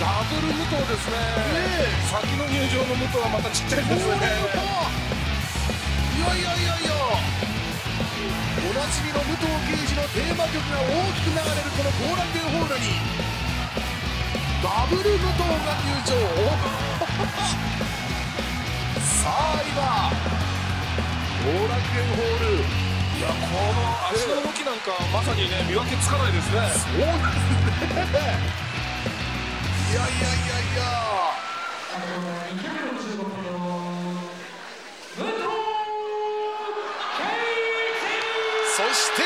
ダブル武藤ですね。先の入場の武藤はまたちっちゃいですね。いやいやいやいや。おなじみの武藤敬司のテーマ曲が大きく流れるこの後楽園ホールに。ダブル武藤が入場。さあ今後楽園ホールの動きなんかまさにね見分けつかないですね。そうですね。いやいやいやいや。そして